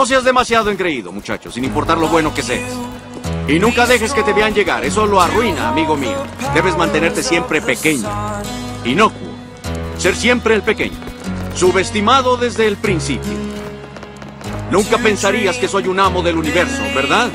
No seas demasiado engreído, muchacho, sin importar lo bueno que seas. Y nunca dejes que te vean llegar, eso lo arruina, amigo mío. Debes mantenerte siempre pequeño, inocuo, ser siempre el pequeño, subestimado desde el principio. Nunca pensarías que soy un amo del universo, ¿verdad?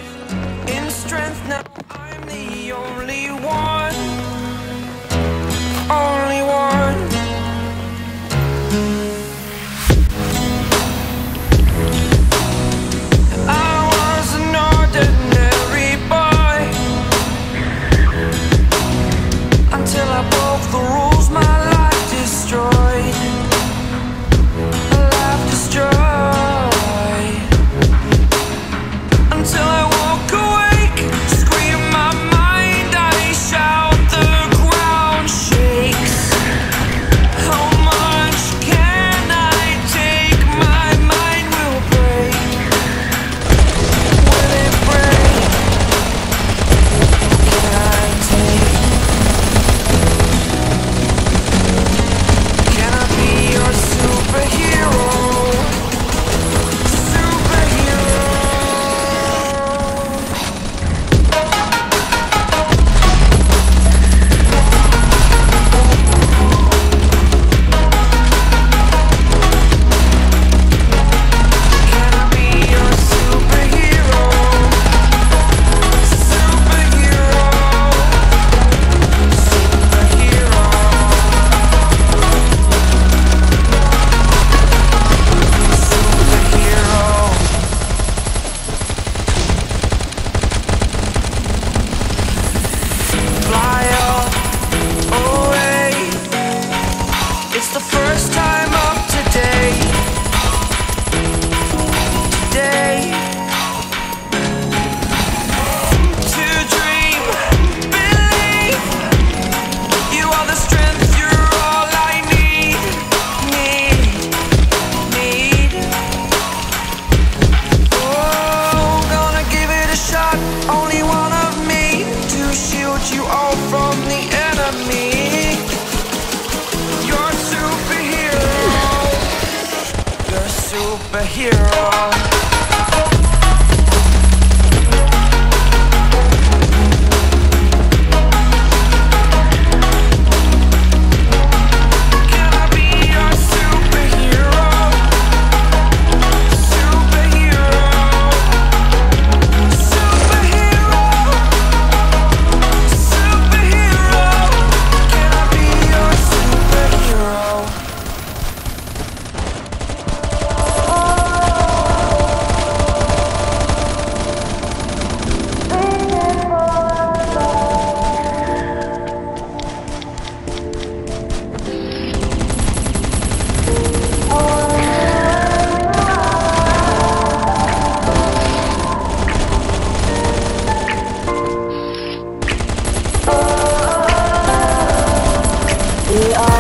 We are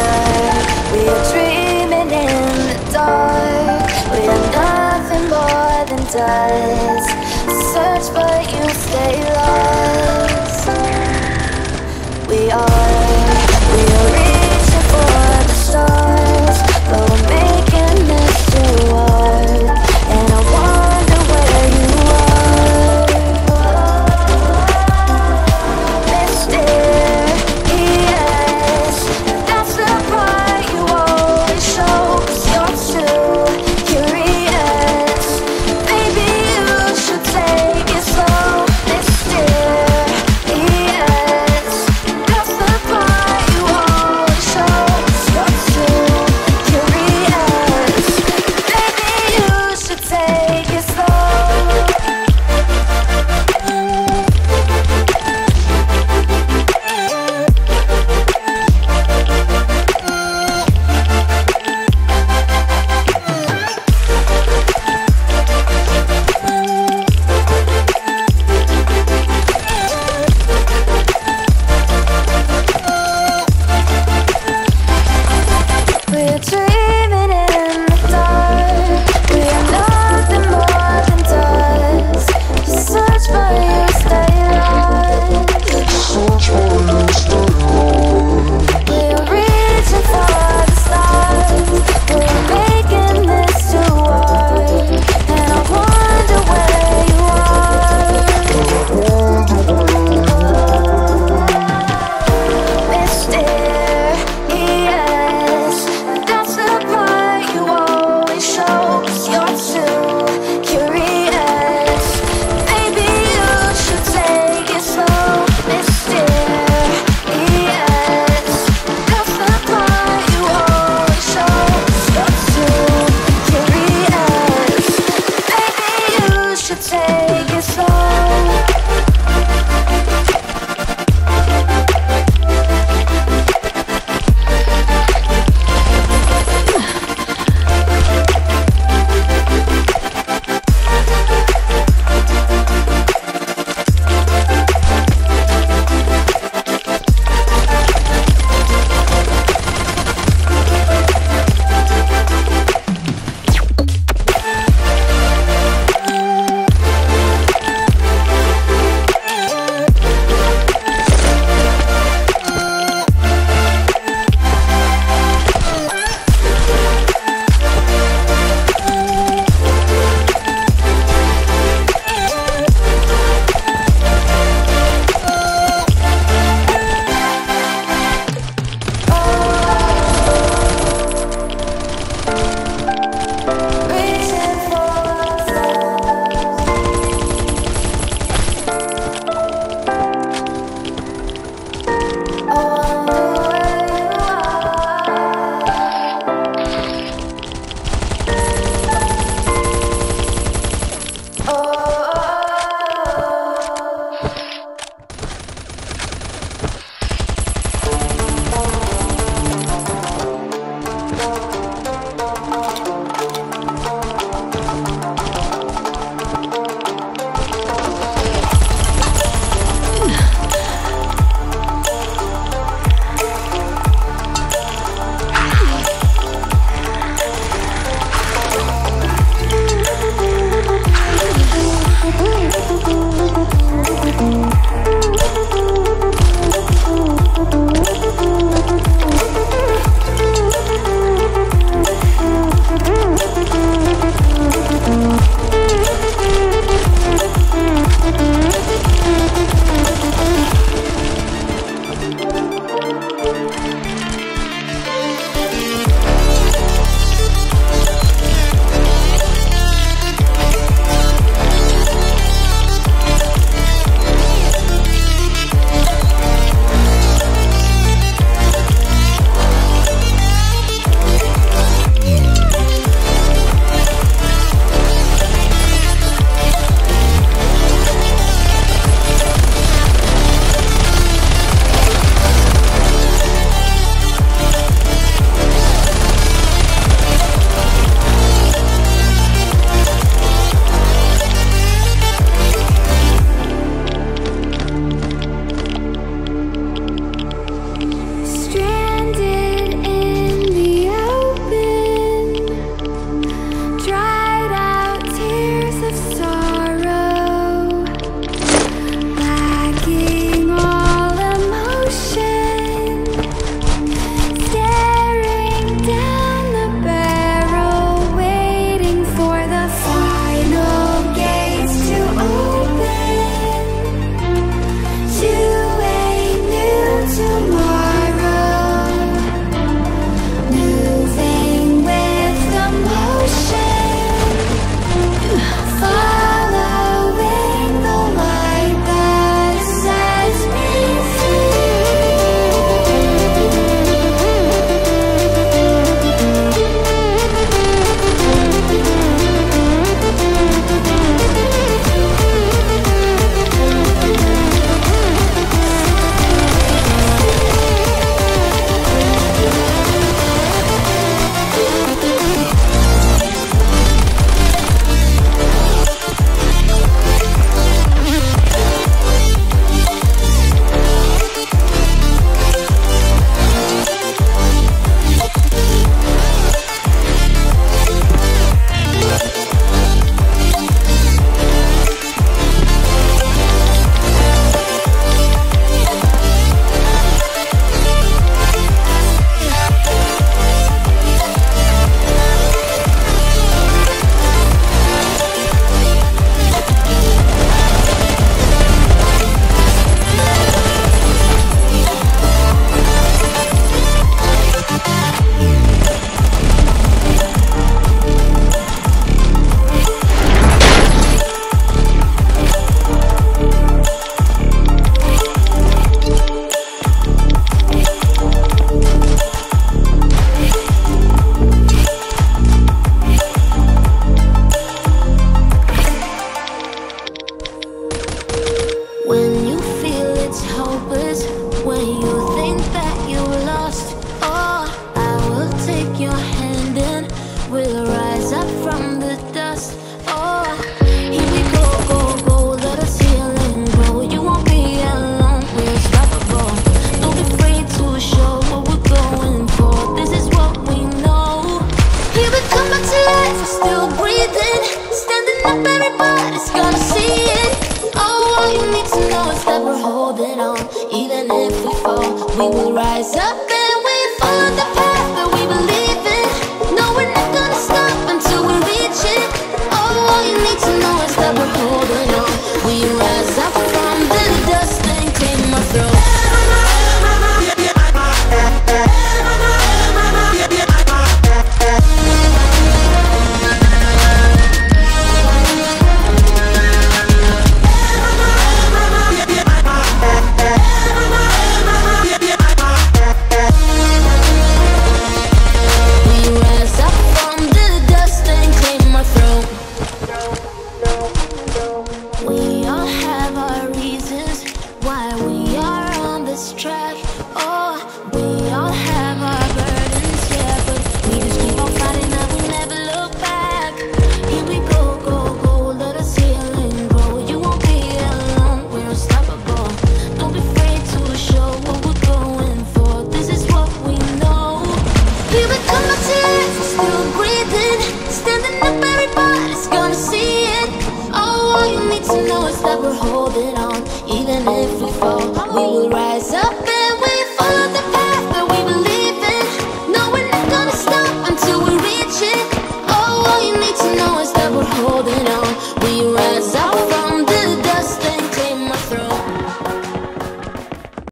just gonna see it. Oh, all you need to know is that we're holding on. Even if we fall, we will rise up.